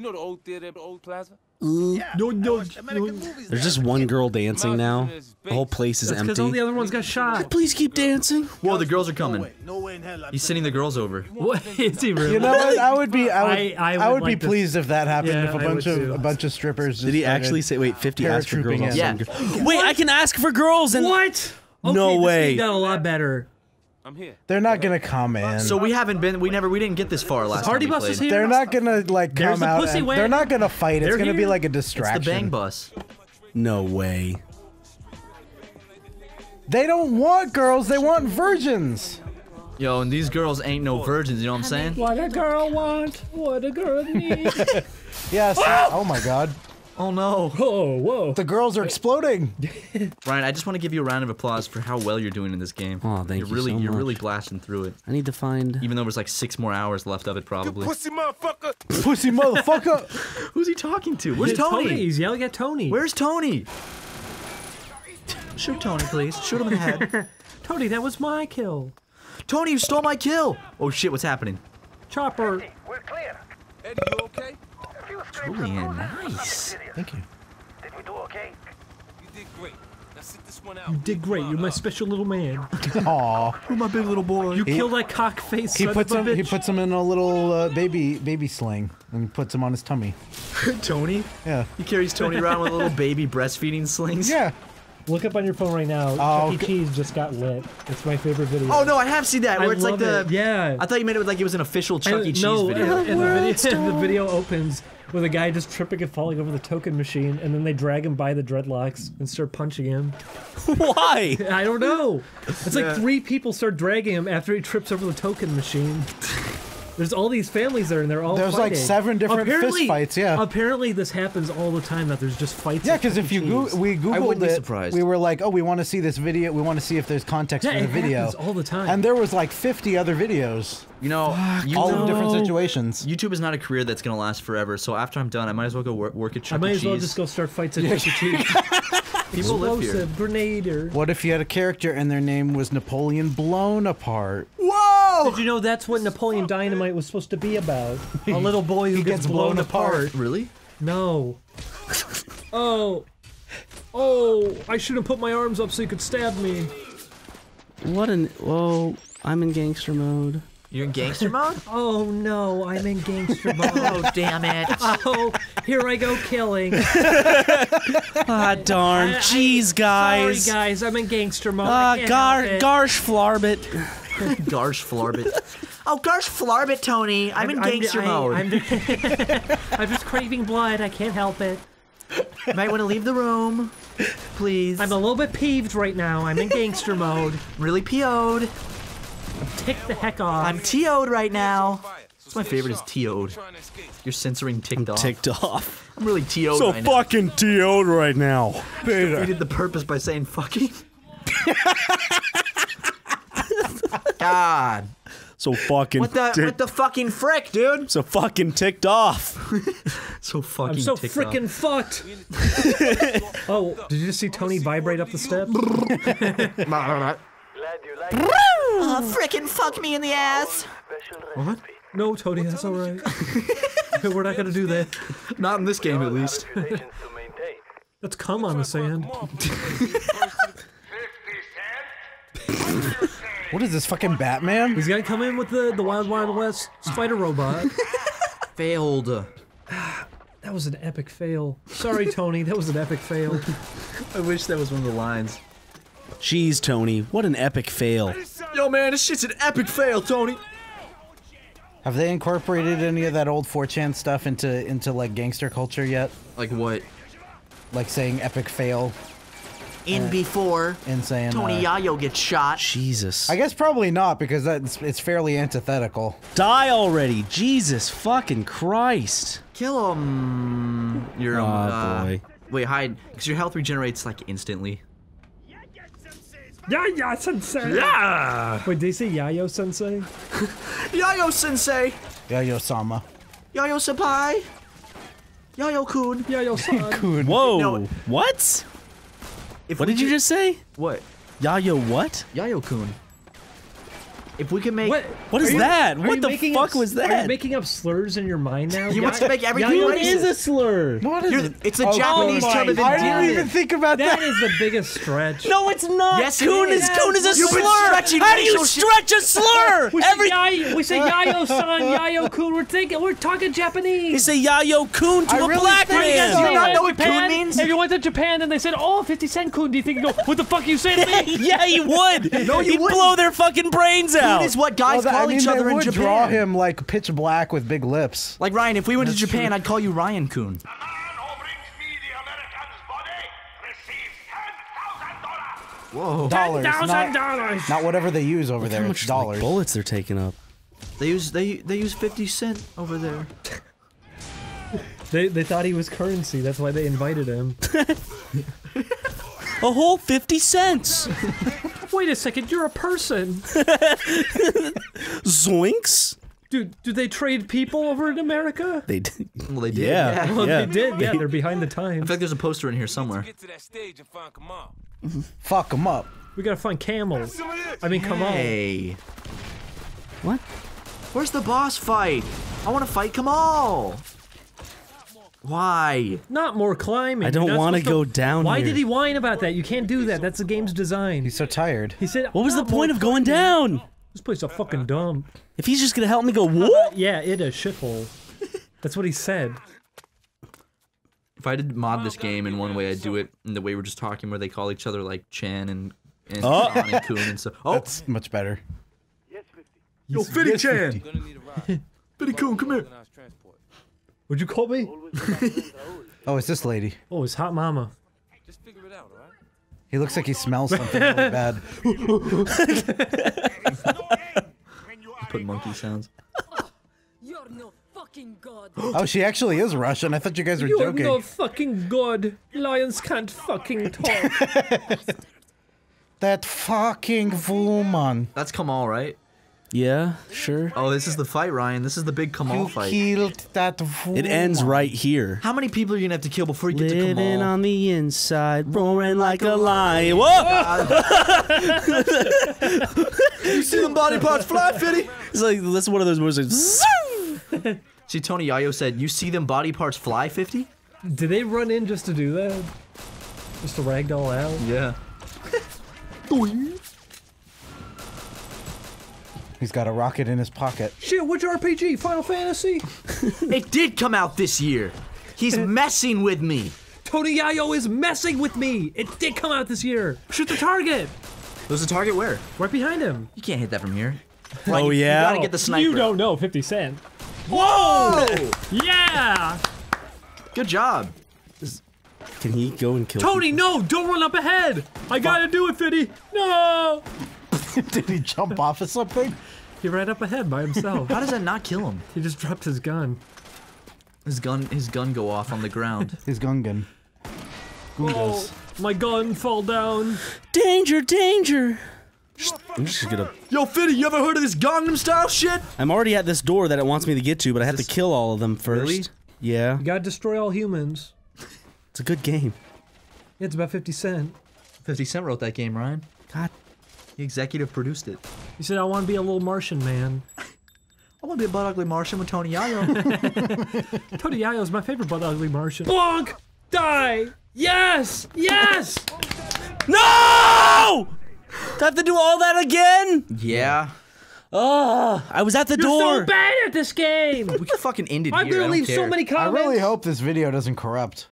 You know the old theater, the old plaza? Mm. Yeah, No, no, no. There's just one girl dancing now. The whole place is That's because all the other ones got shot. Please keep dancing. Whoa, the girls are No coming. way, no way in hell. He's sending the girls over. What is he really? You know what? I would be. I would. I- I, I would, would be like to- pleased if that happened. Yeah, if a I bunch of too. a bunch of strippers. Did he actually say, wait, 50 asked for girls? in. Yeah. Wait, I can ask for girls and. What? Okay, No this way. game got a lot better. I'm here. They're not gonna come in. So we haven't been. We never. We didn't get this far last Party time bus is here. they're not gonna like There's come the out. pussy and- they're not gonna fight. It's They're gonna be like a It's the bang bus. No way. They don't want girls. They want virgins. Yo, and these girls ain't no virgins. You know what I'm saying? What a girl want, what a girl need. Yes. oh my God. Oh no. oh, whoa. The girls are exploding. Ryan, I just want to give you a round of applause for how well you're doing in this game. Oh, thank you're you really, so You're much. really blasting through it. I need to find. Even though there's like six more hours left of it, probably. You Pussy motherfucker! Pussy motherfucker. Who's he talking to? Where's Tony? He's yelling at Tony. Where's Tony? Shoot Tony, please. Shoot him in the head. Tony? That was my kill. Tony, you stole my kill. Oh shit, what's happening? Chopper. We're clear. Eddie, you okay? A Julian, nice. Thank you. Did we do okay? You did great. Now sit this one out. You did great. You're my special little man. Aw. Oh, my big little boy. You killed that cock face. He puts of a him. He puts him in a little uh, baby baby sling and puts him on his tummy. Tony? Yeah. He carries Tony around with little baby breastfeeding slings. Yeah. Look up on your phone right now. Oh, Chuck E. Cheese just got lit. It's my favorite video. Oh no, I have seen that I where it's like the. it. Yeah. I thought you meant it was like it was an official Chuck And- E. Cheese no, video. And, and the video, the video opens with a guy just tripping and falling over the token machine, and then they drag him by the dreadlocks and start punching him. Why? I don't know. It's like three people start dragging him after he trips over the token machine. There's all these families there, and they're all There's, like, seven different fist fights, yeah. Apparently, this happens all the time. That there's just fights. Yeah, because if you go, Cheese. we googled wouldn't be surprised. we were like, oh, we want to see this video. We want to see if there's context yeah, for the it video. happens all the time. And there was like 50 other videos, You know, you all know in different situations. YouTube is not a career that's gonna last forever. So after I'm done, I might as well go work, work at I Chuck might E. as well just go start fights at Chuck E. Cheese. People live here. Explosive grenader. What if you had a character and their name was Napoleon Blown Apart? Whoa! Did you know that's what Napoleon Dynamite was supposed to be about? A little boy who gets, blown, apart. Really? No. Oh. Oh, I should have put my arms up so you could stab me. What an. Whoa. I'm in gangster mode. You're in gangster mode? Oh no, I'm in gangster mode. oh damn it! oh, here I go killing. Ah, darn. I- I- Jeez, guys. Sorry guys, I'm in gangster mode. Ah, I can't gar, help it. garsh flarbit. Garsh flarbit. Oh, Garsh flarbit, Tony. I'm, in gangster I- mode. I'm, I'm just craving blood. I can't help it. You might want to leave the room, please. I'm a little bit peeved right now. I'm in gangster mode. really PO'd. Tick the heck off. I'm TO'd right now. Fire. That's my favorite is sharp. TO'd. Trying to escape. You're censoring ticked off. Ticked off. I'm really TO'd So right now. fucking TO'd right now. defeated the purpose by saying fucking. God. So fucking. What the tick- what the fucking frick, dude? So fucking ticked off. So fucking I'm so ticked freaking off. fucked. oh, did you just see Tony vibrate up the steps? Glad you like it. Uh, frickin' fuck me in the ass. What? No, Tony, that's all right. We're not gonna do that. Not in this game, at least. Accusations to. Let's come on the sand. What is this fucking Batman? He's gonna come in with the the Wild Wild West spider robot. Failed. That was an epic fail. Sorry, Tony, that was an epic fail. I wish that was one of the lines. Jeez, Tony. What an epic fail. Yo, man, this shit's an epic fail, Tony. Have they incorporated any of that old 4chan stuff into into like gangster culture yet? Like what? Like saying epic fail In before and saying Tony uh, Yayo gets shot. Jesus. I guess probably not because that's it's fairly antithetical. Die already. Jesus fucking Christ. Kill him. You're Aw, uh, boy. Wait, hide, because your health regenerates like instantly. Yeah, yeah, sensei. Yeah. Wait, did they say Yayo sensei? Yayo Sensei. Yeah, yo, Sama. Yayo Senpai. Yayo Kun. Yayo san. Whoa. No. What? If What did you just say? What? Yayo what? Yayo Kun. If we can make What? What is you- that? What the making fuck up- was Are you that? making up slurs in your mind now? He wants to make everything Yayo racist. is a slur. What is You're- it? it's a Oh, Japanese my- term of I didn't even think about That that. is the biggest stretch. No, it's not. Yes, it Coon is. is Coon is a You've slur. stretching How do you stretch a slur? We Every say Yayo, we say Yayo san, Yayo kun. We're thinking, we're talking Japanese. they say Yayo Coon to I a really black think- Do you man. not know what to kun Japan, means? If you went to Japan and they said, "Oh, 50 cent kun," do you think you go, "What the fuck are you saying to me?" yeah, he would. No, you He'd wouldn't. blow their fucking brains out. Kun is what guys Well, call I mean, each they other in would Japan. draw him like pitch black with big lips. Like Ryan, if we went to Japan, I'd call you Ryan Kun. The man who brings me the American's body receives $10,000. Whoa. Dollars, Thousand not, dollars. not whatever they use over there. How It's much like, dollars. bullets they're taking up? They use they they use 50 cent over there. They they thought he was currency. That's why they invited him. A whole fifty cents. Wait a second, you're a person, Zoinks. dude. Do they trade people over in America? They did. Well, they did. Yeah. Well, Yeah. they did. Yeah, they're behind the times. In times. fact, there's a poster in here somewhere. Get to that stage and find Kamal. Fuck them up. We gotta find camels. I mean, come on. Hey. What? Where's the boss fight? I want to fight Kamal. Why? Not more climbing. I don't wanna go down Why here. did he whine about that? You can't do that. That's the game's design. He's so tired. He said, What was the point of going down? This place is a fucking dump. If he's just gonna help me go what? Yeah, it a shithole. That's what he said. If I did mod this game in one way, I'd do it in the way we're just talking, where they call each other like Chan and and, Oh. Khan and Kun and stuff. Oh, That's much better. yo, Fitty Chan, Gonna need a ride. Fitty Kun, come here. Organized transport. Would you call me? Oh, it's this lady. Oh, it's hot mama. Just figure it out, alright? He looks like he smells something really bad. Put monkey sounds. You're no fucking god. Oh, she actually is Russian. I thought you guys were You're joking. no fucking god. Lions can't fucking talk. That fucking woman. That's Kamal, right? Yeah, sure. Oh, this is the fight, Ryan. This is the big Kamal You fight. killed that woman. It ends right here. How many people are you gonna have to kill before you get to Living Kamal? on the inside, roaring like a lion. Whoa! you see them body parts fly, Fitty? It's like that's one of those moves. Like, See, Tony Yayo said, "You see them body parts fly, 50? Did they run in just to do that? Just to ragdoll out? Yeah. He's got a rocket in his pocket. Shit, which RPG? Final Fantasy? It did come out this year. He's messing with me. Tony Yayo is messing with me. It did come out this year. Shoot the target. There's a target where? Right behind him. You can't hit that from here. oh yeah. You gotta get the sniper. You don't know 50 Cent. Whoa! Yeah! Good job. Can he go and kill? Tony, no! Don't run up ahead! I gotta do it, Fiddy! No! Did he jump off of something? He ran up ahead by himself. How does that not kill him? he just dropped his gun. His gun, his gun go off on the ground. His Gungan. Oh, my gun fall down. Danger! Danger! I'm just gonna. Yo, Fitty, you ever heard of this Gangnam Style shit? I'm already at this door that it wants me to get to, but I have to kill all of them first. Really? Yeah, You gotta destroy all humans. it's a good game. Yeah, It's about 50 Cent. 50 Cent wrote that game, Ryan. God, He executive produced it. He said, I wanna be a little Martian man. I want to be a butt ugly Martian with Tony Yayo. Tony Yayo's my favorite butt ugly Martian. Bonk! Die! Yes! Yes! no! Do I have to do all that again? yeah. Oh, I was at the You're door. so bad at this game! We can fucking end it I'm here. I gonna don't leave so many comments. I really hope this video doesn't corrupt.